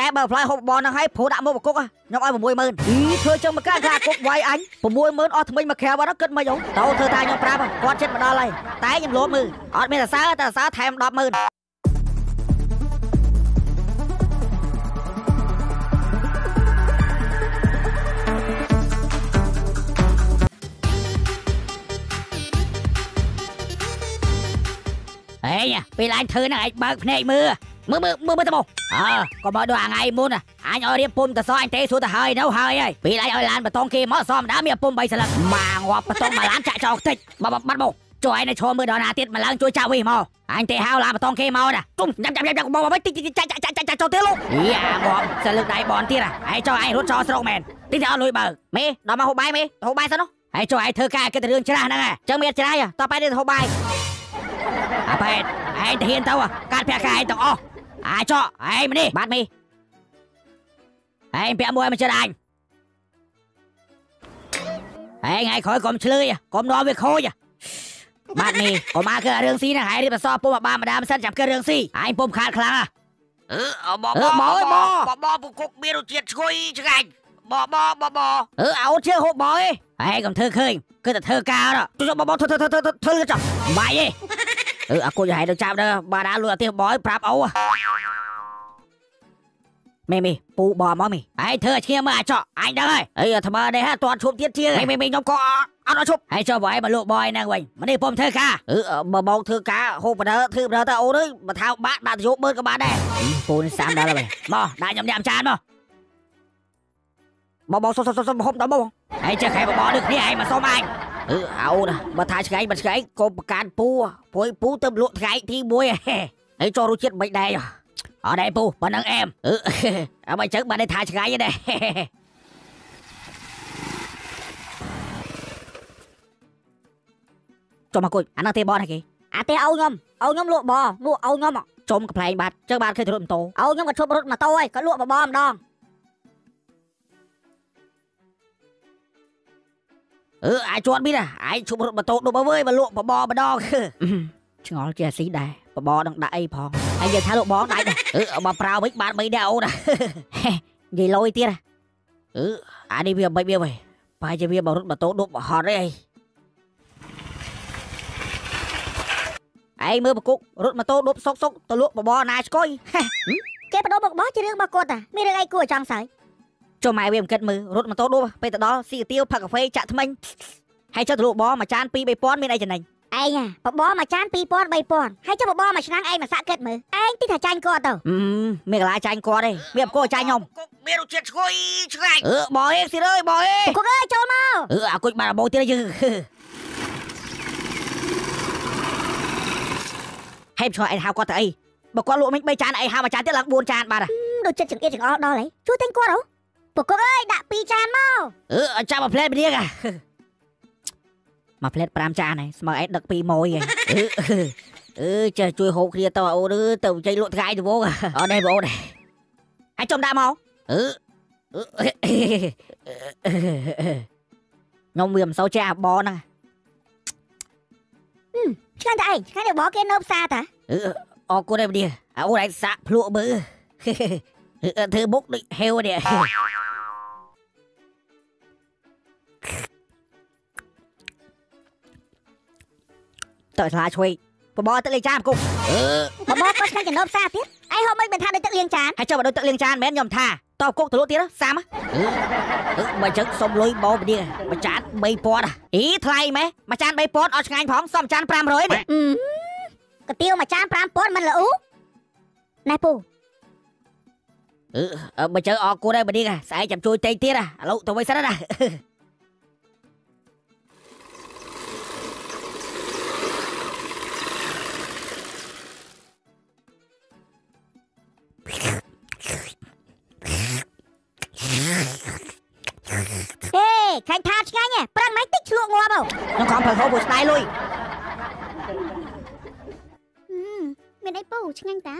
តែបើផ្លែហូបបបហ្នឹងឲ្យព្រោះដាក់មកបកុកខ្ញុំឲ្យ60000អីធ្វើចឹងមកកាខ្លាគុកវាយអញ60000អស់ថ្មិញមកក្រៅបាត់គិតមិនអងតោធ្វើថាខ្ញុំប្រាប់គាត់ចិត្តមកដល់ហើយតែខ្ញុំលោតមើលអត់មានសរសើរតែសរសើរថែម100,000អេពេលអញធ្វើហ្នឹងឯងបើកភ្នែកមើល មើលមើលមើលមើលទៅមកអើក៏មកដល់ថ្ងៃមុនអញឲ្យរៀបពុំតសអញទេសួរទៅហើយនៅហើយហើយពេលអញឲ្យឡានបតងគេមកសមដាមានពុំ3ស្លឹកម៉ាងាប់បតងមួយឡានចាក់ចោលខ្ទេចបាត់បាត់មកជួយឯងឈរមើលដល់ណាទៀតមកឡើងជួយចាក់វិញមកអញទេហៅឡានបតងគេមកណាទុំញ៉ាំញ៉ាំញ៉ាំមកវិញតិចចាក់ចាក់ចាក់ចាក់ចូលទៀតលោកយ៉ាងាប់ស្លឹកដៃបនទៀតឯងចុះឯងរត់ចោលស្រុកមែនតិចទៅអត់លុយបើមេដល់មកហូបបាយមេហូបបាយសិននោះឯងចុះឯងធ្វើការគិតតែរឿងច្រាស់ហ្នឹងហ៎ចឹងមានច្រាស់តទៅទៅហូបបាយអាប៉ែតឯងទៅហ៊ានទៅកាត់ប្រាក់ខែឯងទាំងអស់ អាចោឯងម្នេះបាទមីឯងពាក់មួយមកចិត្តអញឯងថ្ងៃក្រោយកុំឆ្លើយកុំនាំវាខូចបាទមីកុំមកគឺរឿងស៊ីហ្នឹងឯងរៀបសពុំមកបានម្ដាមិនសិនចាំគឺរឿងស៊ីឯងពុំខាតខ្លាំងហ៎អឺបបអឺបមកអើយបមកបបពុកគុកមានរសជាតិឈ្ងុយឆ្ងាញ់បបបបអឺអោជឿហូបបយឯងកុំធ្វើឃើញគឺតែធ្វើការទៅបបធ្វើធ្វើធ្វើធ្វើចុះបាយឯង អឺអាគុយឲ្យទៅចាប់ទៅបាដាលួចអាទេបយប្រាប់អូមេមីពូបមកមីឯងធ្វើឲ្យឈាមមើលអាចកអញដឹងហើយអីអាថ្មនេះហ่าតន់ឈប់ទៀតជាងមេមីខ្ញុំក៏អត់អត់ឈប់ហើយចុះបើឯងមកលក់បយហ្នឹងវិញម្នេះពុំធ្វើការអឺបើមកធ្វើការហូបបដើធ្វើបដើទៅអូនអើយបើថៅបាក់ដាក់ទៅយកបឺតក៏បានដែរពូនេះសាមដល់ហើយមកដាក់ខ្ញុំញ៉ាំចានមកបងបងសុំសុំសុំហូបដល់បងហើយចេះខែបបនេះគ្នាឯងមកសុំអញ អឺអោណាបើថាឆ្កែមិនឆ្កែកុំប្រកាន់ពូព្រួយពូទៅលក់ថ្ងៃទី1ហើយចូលរសជាតិមិនដែរអត់ដែរពូប៉ុណ្ណឹងអែមអឺអើបើចឹងបានថាឆ្កែដែរចូលមកគួយអានោះទេបនហ៎គេអាទេអូខ្ញុំអូខ្ញុំលក់បលក់អូខ្ញុំចុំកំ pl ែងបាត់ចឹងបានឃើញរត់ម៉ូតូអូខ្ញុំក៏ឈប់រត់ម៉ូតូហើយក៏លក់បបម្ដង អឺអាចជន់មីណាអាចឈប់រត់ម៉ូតូដប់អើយមកលក់បបម្ដងឆ្ងល់ជាស៊ីដែរបបនឹងដាក់អីផងហើយនិយាយថាលោកបងដាច់ដែរអឺបើប្រើវិញបាន3ដែរអូននិយាយលយទៀតអឺអានេះវាមិនវាវិញបើជាវាបរត់ម៉ូតូដប់ហត់អីឯងមើលប្រគុករត់ម៉ូតូដប់សុកសុកទៅលក់បបណាឆ្កុយគេបដោបបោះជារឿងរបស់គាត់តាមានរឿងអីគួរឲ្យចង់សើច ចុះម៉ែវាមិនគិតមើលរត់ម៉ូតូដប់ពេលទៅដល់ស៊ីកាទៀវផឹកកាហ្វេចាក់ថ្មិញហើយចុះទៅលក់បបមួយចាន2 3000មានអីចំណេញឯងហ่ะបបោះមួយចាន2000 3000ហើយចុះបបោះមួយឆ្នាំងឯងមកសាក់គិតមើលឯងទីថាចាញ់គាត់ទៅអឺមានកន្លាចាញ់គាត់ទេមានអបគោចាញ់ខ្ញុំគុកមានរសជាតិឈ្ងុយឆ្ងាញ់អឺបងអេស៊ីអើយបងអេគុកអើយចូលមកអឺអាគុជបានបោទៀតយើងហេបឆ្លោះឯងហៅគាត់ទៅអីបើគាត់លក់មិញ3ចានអីហៅមួយចានទៀតឡើង4ចានបាទដូចចិត្តចង្អៀតចង្អល់ដល់ហើយជួយទិញគាត់ហ៎ ពគុកអើយដាក់2ចានមកអឺចាំមកផ្លែតម្ដៀងអាមកផ្លែត5ចានហើយស្មើឯងដឹក2ម៉ួយហើយអឺអឺចេះជួយហូបគ្នាទៅអូនអើទៅចៃលក់ថ្ងៃទៅវងអត់ទេបងដែរហើយចំដាក់មកអឺខ្ញុំវាមិនសូវចេះអាបហ្នឹងឆ្ងាញ់តែឯងឆ្ងាញ់តែបោះគេនៅផ្សារតាអឺអរគុណឯម្ដៀអើអូនឯងសាក់ភ្លក់មើលធ្វើមុខដូចហេវនេះ តើឆ្លាឆ្វេងបបរទឹកលេងចានគុកអឺបបោះគាត់ឆ្ងាញ់ចំណប់ផ្សារទៀតឯងហូបមិនបានថាដូចទឹកលាងចានហើយចុះបើដូចទឹកលេងចានមែនខ្ញុំថាតើគុកទៅលក់ទៀតសាមអឺអឺបើអញ្ចឹងសុំលុយបោម្ដៀមួយចាន3000អីថ្លៃម៉េះមួយចាន3000អត់ឆ្ងាញ់ផងសុំចាន500នេះអឺកាទៀវមួយចាន5000មិនល្អូណែពូអឺអឺបើជើអរគុណដែរម្ដៀងស្អែកចាំជួយតេងទៀតឥឡូវទៅវិញសិនណា ហេខាញ់ថាឆ្ងាញ់ហ៎ប្រឹងមិនតិចឆ្លក់ងាប់ហ៎ខ្ញុំខំប្រើហូបមួយស្ដាយលុយមានអីពូឆ្ងាញ់តា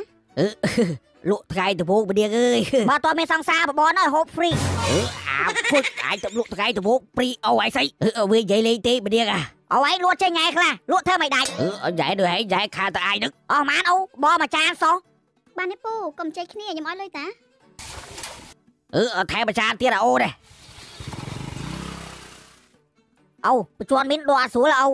លក់ថ្ងៃទៅវងម្ដៀងអើយបើតើមានសង្សារបបរណោះហូបហ្វ្រីអឺអាពុជអាចទៅលក់ថ្ងៃទៅវងព្រីអូអីស្អីអឺវានិយាយលេងទេម្ដៀងអាអូឯងលក់ចេញថ្ងៃខ្លះលក់ធ្វើមិនដាច់អឺអញយ៉ែដូចហែងយ៉ែខាតទៅអាយនឹកអស់ម៉ានអូបោះមួយចានសោះ បានទេពូកុំជ័យគ្នាខ្ញុំអត់លុយតាអឺថែប្រចានទៀតអាអូនេះអូបញ្ជាន់មីនដួលស្រួលអូ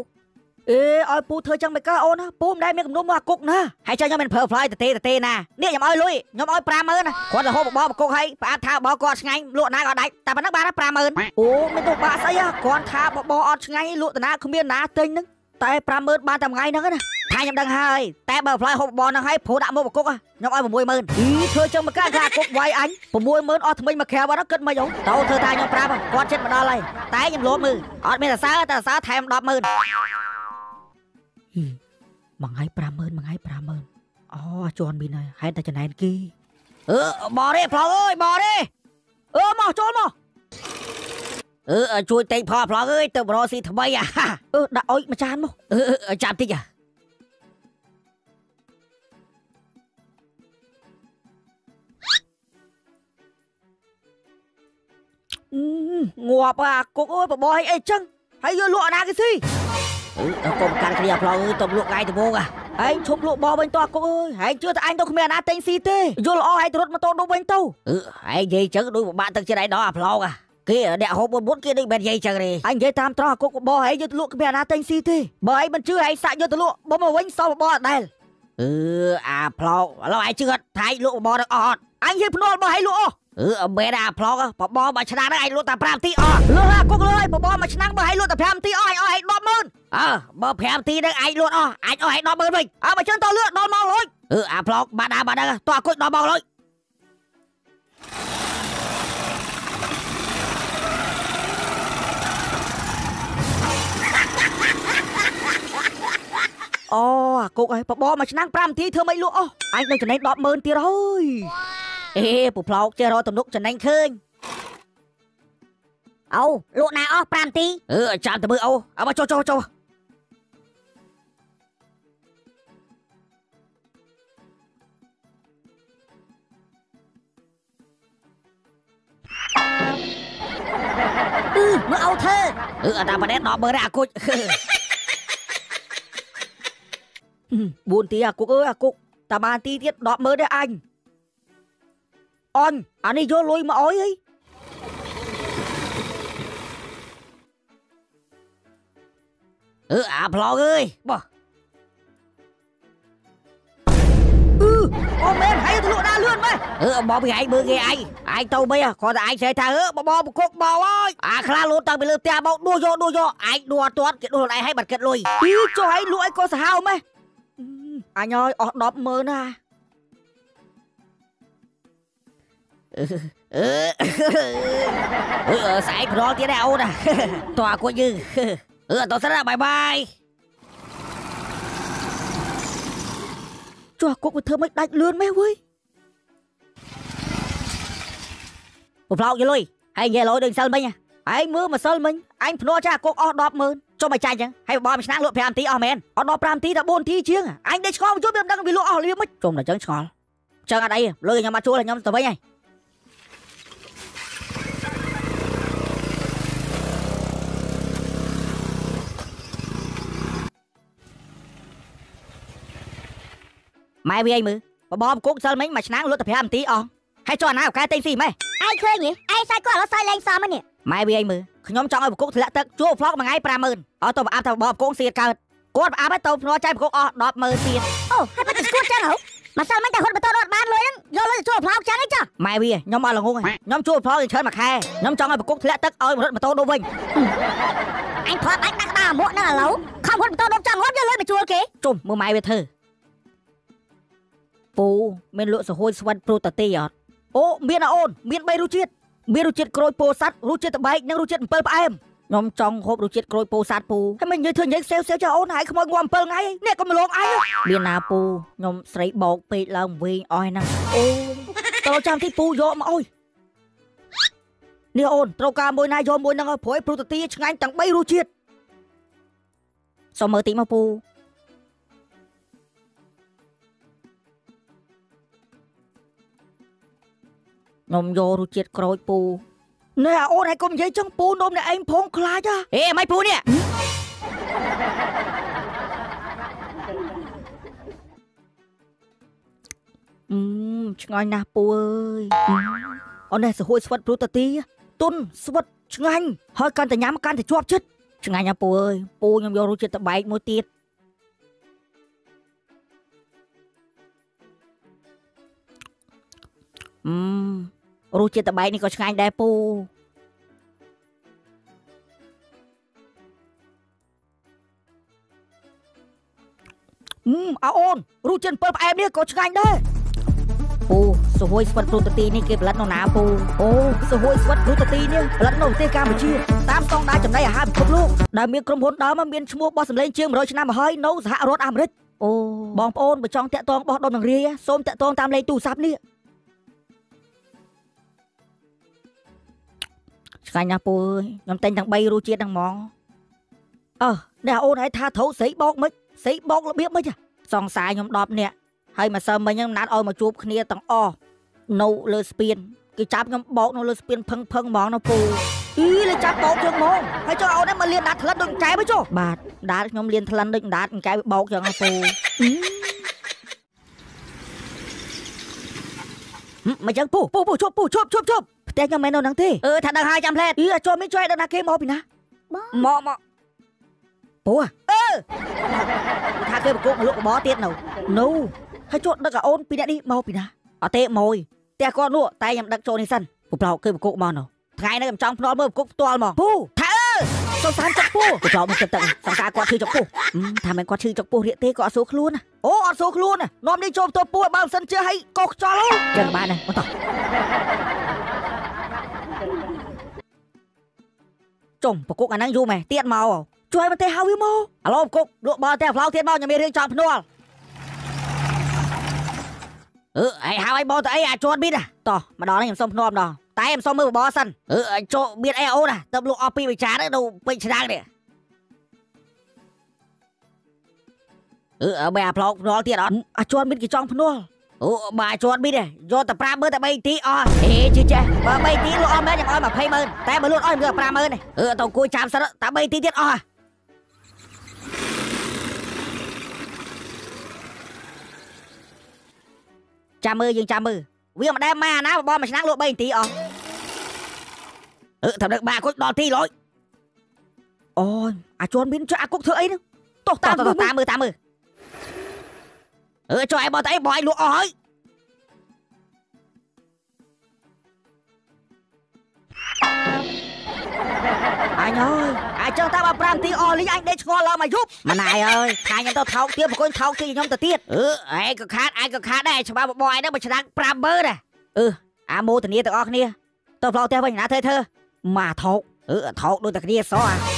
អេឲ្យពូធ្វើចឹងមិនកើអូនណាពូមិនដែលមានគំនុំមកអាគុកណាហើយចឹងខ្ញុំមិនប្រើផ្លាយតទេតទេណានេះខ្ញុំឲ្យលុយខ្ញុំឲ្យ50000ណាគាត់ទៅហូបបបរគុកឲ្យប្រអាប់ថាបបរគាត់ឆ្ងាញ់លក់ណាក៏ដាច់តែប៉ុណ្ណឹងបាន50000អូមិនទុកបាក់ស្អីគាត់ថាបបរអត់ឆ្ងាញ់លក់តាណាគ្មានណាទិញហ្នឹងតែ50000បានតែមួយថ្ងៃហ្នឹងណា ថាខ្ញុំដឹងហើយតែបើផ្លាយហូបបបរហ្នឹងឲ្យព្រោះដាក់មកបគុកខ្ញុំឲ្យ60000អីធ្វើចឹងមកកើតថាគុកវាយអញ60000អស់ថ្មិញមកក្រៅបាត់គិតមិនហ៎ទៅធ្វើថាខ្ញុំប្រាប់គាត់ចិត្តមកដល់ហើយតែខ្ញុំលោតមើលអត់មានសរសើរតែសរសើរថែម100,000មួយថ្ងៃ50000មួយថ្ងៃ50000អូជន់មីនហើយហេតុតែចំណែនគីអឺបរទេប្លង់អើយបរទេអឺមកចូលមកអឺជួយតេងផលប្លង់អើយទៅបរស៊ីថ្មីអាអឺដាក់អុយមួយចានមកអឺអឺចាំតិចអា ងាប់អាគុកអើយបបរឲ្យអីចឹងហើយយកលក់អាណាគេស៊ីអឺកុំកាន់គ្នាប្លង់អើយទៅលក់ថ្ងៃទៅមកហែងឈប់លក់បបវិញតោះគុកអើយហែងជឿតែអញទៅគ្មានអាណាទិញស៊ីទេយល់ល្អហែងទៅរត់ម៉ូតូទៅវិញទៅអឺហែងនិយាយចឹងដូចពិបាកទឹកចិត្តឯដល់អាប្លង់អាគេអ្នកហូបមុនគេដូចមិននិយាយចឹងទេអញនិយាយតាមត្រង់អាគុកបបហែងយកទៅលក់គ្មានអាណាទិញស៊ីទេបើឯងមិនជឿហែងសាក់យកទៅលក់បើមកវិញសោះបបអត់ដែលអឺអាប្លង់ឥឡូវឯងជឿអត់ថាឯងលក់បបទាំងអស់អត់អញនិយាយភ្នាល់បើហែងលក់អស់ អឺអមែនអាប្លង់បបមួយឆ្នាំហ្នឹងឯងលក់តែ5នាទីអស់លក់អាគុកលក់ឲ្យបបមួយឆ្នាំបើហែងលក់តែ5នាទីអស់ឯងអស់ឯង100000អើបើ5នាទីហ្នឹងអាចលួចអស់អាចអស់ឲ្យ100000វិញអើបើចឹងតលឿដល់ម៉ោងលុយអឺអាប្លុកបាត់ដែរបាត់ដែរតោះអគុជដល់ម៉ោងលុយអូអាគុកអើយបបមួយឆ្នាំ5នាទីធ្វើមិនលក់អស់អញនឹងចំណេញ100000ទៀតហើយ អេពូប្លោកចេះរកទំនុកចំណេញឃើញអូលក់ណាអស់5នាទីអឺចាំទៅមើលអូអើមកចុះចុះចុះអឺមើលអូធ្វើអឺអត់តាមប៉ណែតដល់មើលអាគុជ4ទីអាគុកអើយអាគុកតាបានទីទៀត10មើលដែរអញ អញអានេះយកលុយមកអុយហី ừ à plong ơi bò ừ con men hay tụi lụa đa lươn mày ừ bò bị ai bơ ghê ai ai tao bây à có ai sẽ thà ừ bò bò một cục bò ơi à khla luôn tao bị lừa tia bò đua vô đua vô ai đua tuốt cái đua này hay bật kết lùi ý cho ai lụa có sao mày anh ơi ọt đọp mơ nè ừ ừ ừ sải pro tiếng nào nè tòa của như អឺតោះសិនណា បាយបាយចុះគុកវាធ្វើមិនដាច់លឿនម៉េះវើយពផ្លោកយលុយហើយនិយាយលុយដូចសិលមិញឯងមើលម្សិលមិញអញភ្នាល់ចាគុកអស់100000ចុះមកចាញ់ចឹងហើយបបមួយឆ្នាំលក់5នាទីអស់មែនអត់ដល់5នាទីដល់4នាទីជាងអញដេកឆ្ងល់មកជួបវាមិនដឹងវាលក់អស់លៀមមិនចុំតែចឹងឆ្ងល់ចឹងអត់អីលុយខ្ញុំមកជួលខ្ញុំទៅវិញហើយ ម៉ែវាអីមើលបបមគុកសិលមិញមួយឆ្នាំលក់តែ5នាទីអស់ហើយចុះអាណាកែតេងស៊ីម៉េះឯងឃើញហ៎ឯងសាច់គាត់ឥឡូវសាច់លេងសមហ្នឹងនេះម៉ែវាអីមើលខ្ញុំចង់ឲ្យប្រគុកធ្លាក់ទឹកជួបផ្លុកមួយថ្ងៃ50000អត់ទៅប្រអាប់ទៅបបគុកសៀតកើតគាត់ប្រអាប់ទៅភ្នាល់ចៃប្រគុកអស់100000ទៀតអូហើយបាត់ទៅស្គួតចឹងហ៎ម្សិលមិញតែហត់បតអត់បានលុយហ្នឹងយកលុយទៅជួលផ្លោកចឹងឯងចាម៉ែវាខ្ញុំអត់ល្ងងទេខ្ញុំជួបផ្លុកឲ្យច្រើនមួយខែខ្ញុំចង់ឲ្យប្រគុកធ្លាក់ទឹកឲ្យរត់ម៉ូតូនោះវិញអញធ្លាប់អាចដាក់ក្បាលអាមួកហ្នឹងឥឡូវខំហត់បតដប់ចង់ហត់យកលុយមកជួលគេជុំមើលម៉ែវាធ្វើ ពូមានលក់សហួយស្វិតប្រូតាទីអត់អូមានអអូនមាន3រសជាតិមានរសជាតិក្រូចពោធិ៍សាត់រសជាតិត្បែកនិងរសជាតិអំពិលផ្អែមខ្ញុំចង់ហូបរសជាតិក្រូចពោធិ៍សាត់ពូហើយមិននិយាយធ្វើនិយាយសេវសេវចាអូនហើយខ្មោចងំអំពិលថ្ងៃនេះក៏មកលងអញមានណាពូខ្ញុំស្រីបោកពេកឡើងវិញអស់ហ្នឹងអូតើចាំទីពូយកមកអុយនេះអូនត្រូវការមួយណាយកមួយហ្នឹងឲ្យព្រួយប្រូតាទីឆ្ងាញ់ទាំង3រសជាតិសុំមើលតិចមកពូ ខ្ញុំយករសជាតិក្រូចពូណែអូនហើយកុំនិយាយចឹងពូនំអ្នកឯងផងខ្លាចហ៎អេមិនពូនេះអឺឆ្ងាញ់ណាស់ពូអើយអូនេះសហួយស្វិតព្រុតទីទុនស្វិតឆ្ងាញ់ហើយកាន់តែញ៉ាំកាន់តែជាប់ចិត្តឆ្ងាញ់ណាពូអើយពូខ្ញុំយករសជាតិតបែកមួយទៀតអឺ រសជាតិតបែកនេះក៏ឆ្ងាញ់ដែរពូអឺអើអូនរសជាតិអំពិលផ្អែមនេះក៏ឆ្ងាញ់ដែរពូសហួយស្វិតព្រុតទីនេះគេផលិតនៅណាពូអូសហួយស្វិតព្រុតទីនេះផលិតនៅប្រទេសកម្ពុជាតាមស្តង់ដារចំណីអាហារពិភពលោកដែលមានក្រុមហ៊ុនដើមមានឈ្មោះបោះសម្លេងជាង100ឆ្នាំមកហើយនៅសហរដ្ឋអាមេរិកអូបងប្អូនបើចង់តាក់ទងបោះដុំនឹងរាយសូមតាក់ទងតាមលេខទូរស័ព្ទនេះ ឆ្ងាញ់ណាស់ពូអើយខ្ញុំតែងទាំង3រសជាតិហ្នឹងហ្មងអើអ្នកអូនឯងថាត្រូវស្រីបោកមិនស្រីបោករបៀបមិនសង្សារខ្ញុំ10នាក់ហើយម្សិលមិញហ្នឹងណាត់ឲ្យមកជួបគ្នាទាំងអស់នៅលើស្ពានគេចាប់ខ្ញុំបោកនៅលើស្ពានផឹងផឹងហ្មងណាពូអីលេចាប់បោកជើងហ្មងហើយចុះអូនឯងមកលៀនដាត់ថ្លិនដូចកែបចុះបាទដាត់ខ្ញុំលៀនថ្លិនដូចដាត់កែបោកចឹងហ៎ពូអឺហឹមមកចឹងពូពូពូជប់ពូជប់ជប់ជប់ ផ្ទះខ្ញុំមិននៅហ្នឹងទេអឺថាដឹងហើយចាំផ្លែតអឺអាចុះមិនជួយដល់ណាគេមកពីណាបងមកមកពូអឺថាគេប្រកបមកលក់កបទៀតនៅនូហើយចុះដឹកឲ្យអូនពីអ្នកនេះមកពីណាអត់ទេមួយផ្ទះគាត់នោះតែខ្ញុំដឹកចូលនេះសិនពូប្រោគេប្រកបមកនោះថ្ងៃនេះខ្ញុំចង់ភ្នាល់មើលប្រគុកផ្ទាល់មកពូថាអើសុំសានចុកពូទៅចោលមកទឹកទឹកសង្សារគាត់ឈឺចុកពូអឺថាមិនគាត់ឈឺចុកពូរៀកទេក៏អត់សួរខ្លួនណាអូអត់សួរខ្លួនណានាំនេះចូលផ្ទាល់ពូឲ្យបើមិនសិនជឿឲ្យកោសខ្យល់អូចឹងបានដែរបន្ត ចុំប្រគុកអាហ្នឹងយូរមែនទៀតមកជួយមកទេហៅវាមកអាឡូប្រគុកលក់បលទេផ្លោទៀតមកខ្ញុំមានរឿងចង់ភ្នាល់អឺឯងហៅឲ្យបងទៅអីអាចជន់ប៊ីតតោះមកដល់នេះខ្ញុំសុំភ្នាល់ម្ដងតែខ្ញុំសុំមើលបបរសិនអឺឲ្យចូលមានអីអូនណាទៅលក់អស់ពីវិចារទៅពេញឆ្នាំងនេះអឺអើបែអាប្លោកភ្នាល់ទៀតអត់អាចន់មានគេចង់ភ្នាល់ អូបើអាចន់មានទេយកតែ50000តែ3ទីអស់ហេជឿចេះបើ3ទីលក់អស់មែនខ្ញុំឲ្យ200,000តែបើលក់អស់ខ្ញុំ50000ទេអឺទៅគួយចាំសិនតែ3ទីទៀតអស់ហ่ะចាំមើលយើងចាំមើលវាមិនដែលមកណាបបមួយឆ្នាំងលក់3នាទីអស់អឺតាមដឹកបាគុជដល់ទីលុយអូយអាចន់មានចុះអាគុកធ្វើអីហ្នឹងតោះតាមតាមមើលតាមមើល អឺចុះឯងបោះទៅអីបោះឲ្យលក់អស់ហើយអញអើយអាចចង់តាម5នាទីអស់លីងអញដេកឆ្ងល់ឡើងមកយប់ម៉ណៃអើយខាញខ្ញុំទៅថោកទៀតប្រគល់ថោកទីខ្ញុំទៅទៀតអឺឯងក៏ខាតឯងក៏ខាតដែរច្បាប់បបឯងហ្នឹងមួយឆ្នាំង50000ដែរអឺអាម៉ូធានាទាំងអស់គ្នាទៅផ្លោផ្ទះវិញណាធ្វើធ្វើមកថោកអឺថោកដូចតែគ្នាសោះអា